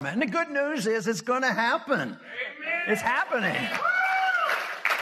And the good news is it's going to happen. It's happening.